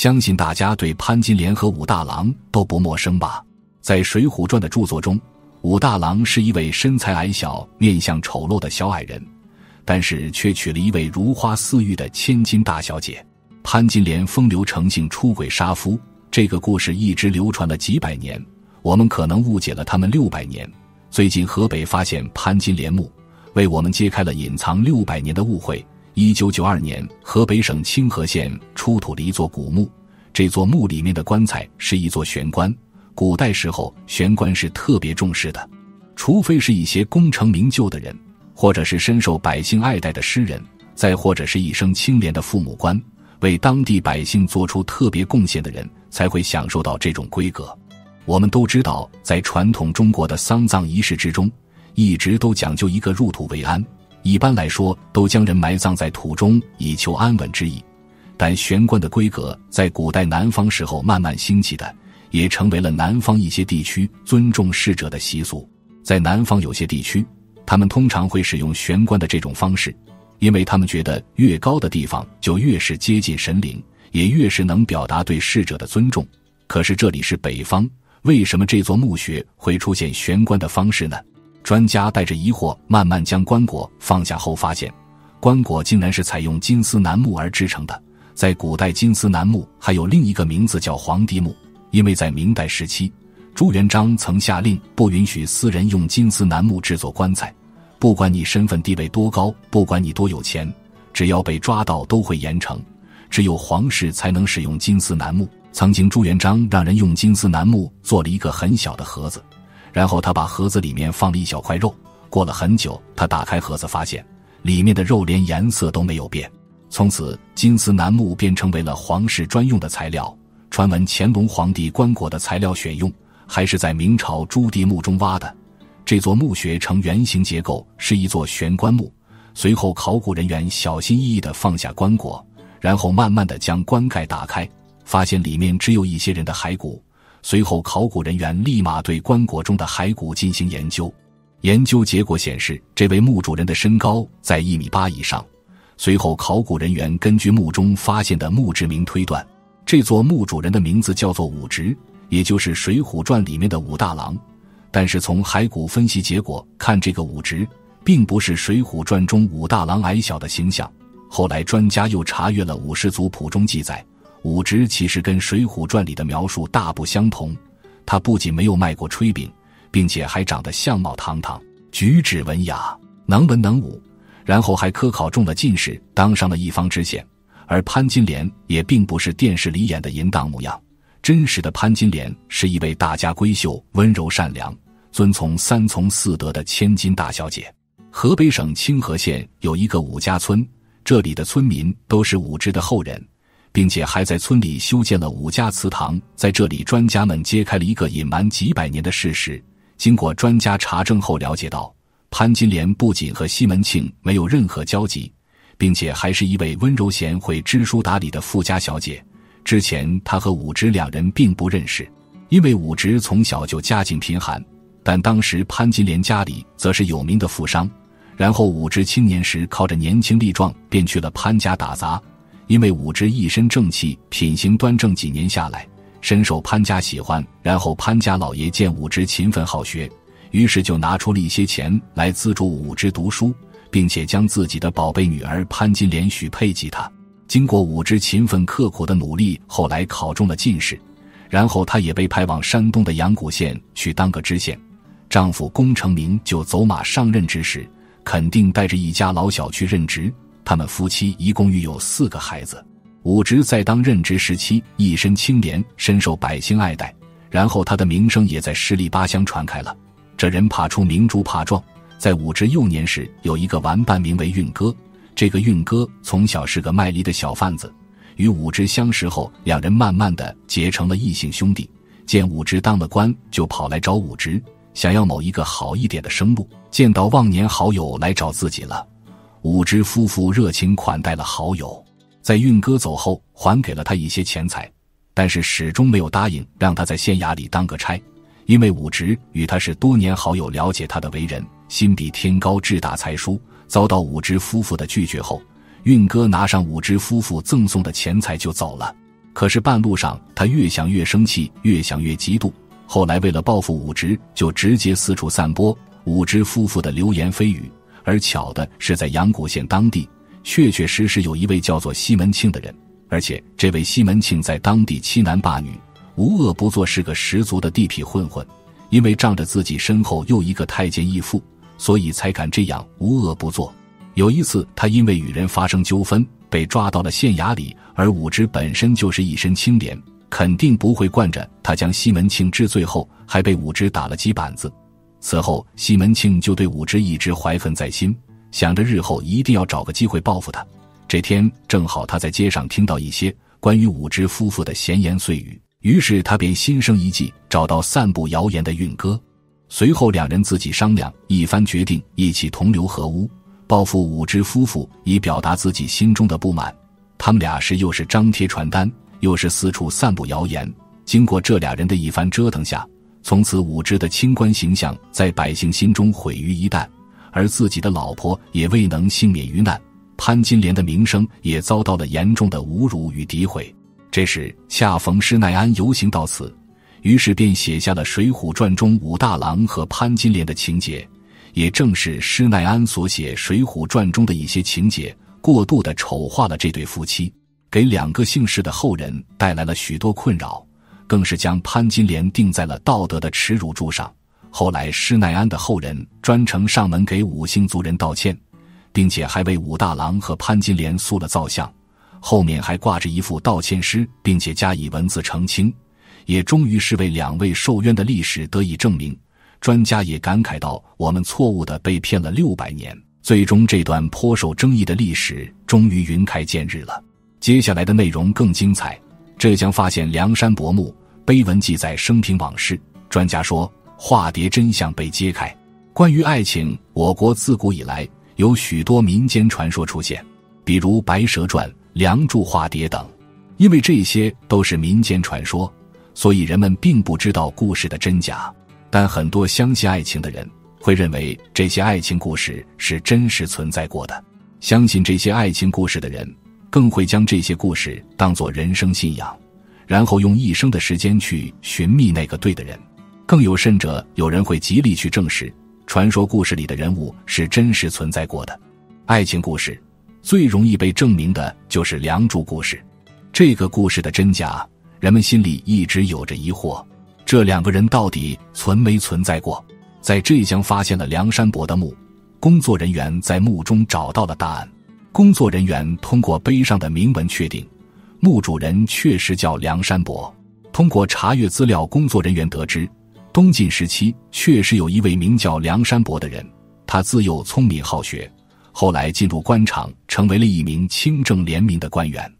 相信大家对潘金莲和武大郎都不陌生吧？在《水浒传》的著作中，武大郎是一位身材矮小、面相丑陋的小矮人，但是却娶了一位如花似玉的千金大小姐。潘金莲风流成性、出轨杀夫，这个故事一直流传了几百年，我们可能误解了他们六百年。最近河北发现潘金莲墓，为我们揭开了隐藏六百年的误会。一九九二年，河北省清河县出土了一座古墓，这座墓里面的棺材是一座玄棺。古代时候，玄棺是特别重视的，除非是一些功成名就的人，或者是深受百姓爱戴的诗人，再或者是一生清廉的父母官，为当地百姓做出特别贡献的人，才会享受到这种规格。我们都知道，在传统中国的丧葬仪式之中，一直都讲究一个入土为安。一般来说，都将人埋葬在土中，以求安稳之意。但悬棺的规格在古代南方时候慢慢兴起的，也成为了南方一些地区尊重逝者的习俗。在南方有些地区，他们通常会使用悬棺的这种方式，因为他们觉得越高的地方就越是接近神灵，也越是能表达对逝者的尊重。可是这里是北方，为什么这座墓穴会出现悬棺的方式呢？专家带着疑惑，慢慢将棺椁放下后，发现棺椁竟然是采用金丝楠木而制成的。在古代，金丝楠木还有另一个名字叫皇帝木，因为在明代时期，朱元璋曾下令不允许私人用金丝楠木制作棺材，不管你身份地位多高，不管你多有钱，只要被抓到都会严惩。只有皇室才能使用金丝楠木。曾经，朱元璋让人用金丝楠木做了一个很小的盒子。然后他把盒子里面放了一小块肉，过了很久，他打开盒子，发现里面的肉连颜色都没有变。从此，金丝楠木便成为了皇室专用的材料。传闻乾隆皇帝棺椁的材料选用还是在明朝朱棣墓中挖的。这座墓穴呈圆形结构，是一座悬棺墓。随后，考古人员小心翼翼地放下棺椁，然后慢慢地将棺盖打开，发现里面只有一些人的骸骨。随后，考古人员立马对棺椁中的骸骨进行研究，研究结果显示，这位墓主人的身高在一米八以上。随后，考古人员根据墓中发现的墓志铭推断，这座墓主人的名字叫做武直，也就是《水浒传》里面的武大郎。但是，从骸骨分析结果看，这个武直并不是《水浒传》中武大郎矮小的形象。后来，专家又查阅了武氏族谱中记载。武直其实跟《水浒传》里的描述大不相同，他不仅没有卖过炊饼，并且还长得相貌堂堂，举止文雅，能文能武，然后还科考中了进士，当上了一方知县。而潘金莲也并不是电视里演的淫荡模样，真实的潘金莲是一位大家闺秀，温柔善良，遵从三从四德的千金大小姐。河北省清河县有一个武家村，这里的村民都是武直的后人。并且还在村里修建了武家祠堂，在这里，专家们揭开了一个隐瞒几百年的事实。经过专家查证后，了解到潘金莲不仅和西门庆没有任何交集，并且还是一位温柔贤惠、知书达理的富家小姐。之前，她和武直两人并不认识，因为武直从小就家境贫寒，但当时潘金莲家里则是有名的富商。然后，武直青年时靠着年轻力壮，便去了潘家打杂。因为武直一身正气，品行端正，几年下来深受潘家喜欢。然后潘家老爷见武直勤奋好学，于是就拿出了一些钱来资助武直读书，并且将自己的宝贝女儿潘金莲许配给他。经过武直勤奋刻苦的努力，后来考中了进士，然后他也被派往山东的阳谷县去当个知县。丈夫功成名就走马上任之时，肯定带着一家老小去任职。他们夫妻一共育有四个孩子。武直在当任职时期一身清廉，深受百姓爱戴。然后他的名声也在十里八乡传开了。这人怕出明珠怕撞，在武直幼年时有一个玩伴名为运哥。这个运哥从小是个卖梨的小贩子，与武直相识后，两人慢慢的结成了异姓兄弟。见武直当了官，就跑来找武直，想要某一个好一点的生路。见到忘年好友来找自己了。武直夫妇热情款待了好友，在运哥走后，还给了他一些钱财，但是始终没有答应让他在县衙里当个差，因为武直与他是多年好友，了解他的为人，心比天高，志大才疏。遭到武直夫妇的拒绝后，运哥拿上武直夫妇赠送的钱财就走了。可是半路上，他越想越生气，越想越嫉妒。后来为了报复武直，就直接四处散播武直夫妇的流言蜚语。而巧的是，在阳谷县当地，确确实实有一位叫做西门庆的人，而且这位西门庆在当地欺男霸女，无恶不作，是个十足的地痞混混。因为仗着自己身后又一个太监义父，所以才敢这样无恶不作。有一次，他因为与人发生纠纷，被抓到了县衙里，而武直本身就是一身清廉。肯定不会惯着他将西门庆治罪后，还被武直打了几板子。此后，西门庆就对武直一直怀恨在心，想着日后一定要找个机会报复他。这天正好他在街上听到一些关于武直夫妇的闲言碎语，于是他便心生一计，找到散布谣言的运哥。随后两人自己商量一番，决定一起同流合污，报复武直夫妇，以表达自己心中的不满。他们俩是又是张贴传单。又是四处散布谣言，经过这俩人的一番折腾下，从此武直的清官形象在百姓心中毁于一旦，而自己的老婆也未能幸免于难，潘金莲的名声也遭到了严重的侮辱与诋毁。这时恰逢施耐庵游行到此，于是便写下了《水浒传》中武大郎和潘金莲的情节。也正是施耐庵所写《水浒传》中的一些情节，过度的丑化了这对夫妻。给两个姓氏的后人带来了许多困扰，更是将潘金莲钉在了道德的耻辱柱上。后来施耐庵的后人专程上门给五姓族人道歉，并且还为武大郎和潘金莲塑了造像，后面还挂着一副道歉诗，并且加以文字澄清，也终于是为两位受冤的历史得以证明。专家也感慨到：“我们错误的被骗了六百年，最终这段颇受争议的历史终于云开见日了。”接下来的内容更精彩。浙江发现梁山伯墓碑文记载生平往事，专家说化蝶真相被揭开。关于爱情，我国自古以来有许多民间传说出现，比如《白蛇传》《梁祝化蝶》等。因为这些都是民间传说，所以人们并不知道故事的真假。但很多相信爱情的人会认为这些爱情故事是真实存在过的。相信这些爱情故事的人。更会将这些故事当作人生信仰，然后用一生的时间去寻觅那个对的人。更有甚者，有人会极力去证实传说故事里的人物是真实存在过的。爱情故事最容易被证明的就是《梁祝》故事。这个故事的真假，人们心里一直有着疑惑：这两个人到底存没存在过？在浙江发现了梁山伯的墓，工作人员在墓中找到了答案。工作人员通过碑上的铭文确定，墓主人确实叫梁山伯。通过查阅资料，工作人员得知，东晋时期确实有一位名叫梁山伯的人。他自幼聪明好学，后来进入官场，成为了一名清正廉明的官员。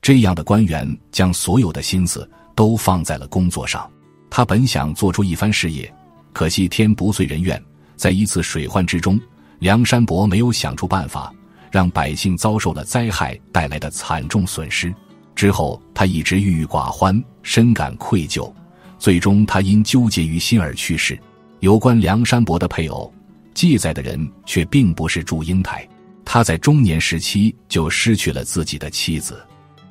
这样的官员将所有的心思都放在了工作上。他本想做出一番事业，可惜天不遂人愿，在一次水患之中，梁山伯没有想出办法。让百姓遭受了灾害带来的惨重损失，之后他一直郁郁寡欢，深感愧疚，最终他因纠结于心而去世。有关梁山伯的配偶，记载的人却并不是祝英台，他在中年时期就失去了自己的妻子，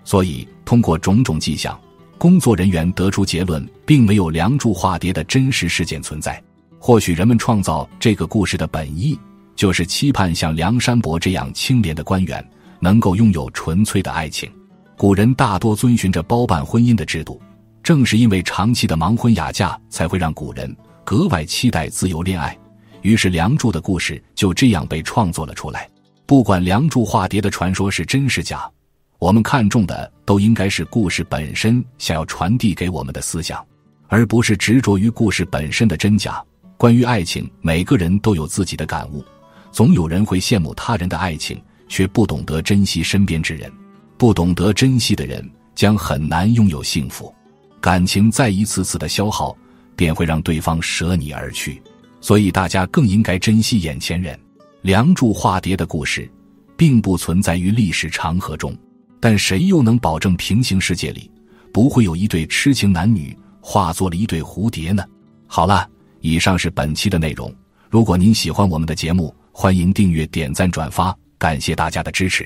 所以通过种种迹象，工作人员得出结论，并没有梁祝化蝶的真实事件存在。或许人们创造这个故事的本意。就是期盼像梁山伯这样清廉的官员能够拥有纯粹的爱情。古人大多遵循着包办婚姻的制度，正是因为长期的盲婚哑嫁，才会让古人格外期待自由恋爱。于是，梁祝的故事就这样被创作了出来。不管梁祝化蝶的传说是真是假，我们看重的都应该是故事本身想要传递给我们的思想，而不是执着于故事本身的真假。关于爱情，每个人都有自己的感悟。总有人会羡慕他人的爱情，却不懂得珍惜身边之人。不懂得珍惜的人，将很难拥有幸福。感情再一次次的消耗，便会让对方舍你而去。所以，大家更应该珍惜眼前人。梁祝化蝶的故事，并不存在于历史长河中，但谁又能保证平行世界里不会有一对痴情男女化作了一对蝴蝶呢？好了，以上是本期的内容。如果您喜欢我们的节目，欢迎订阅、点赞、转发，感谢大家的支持。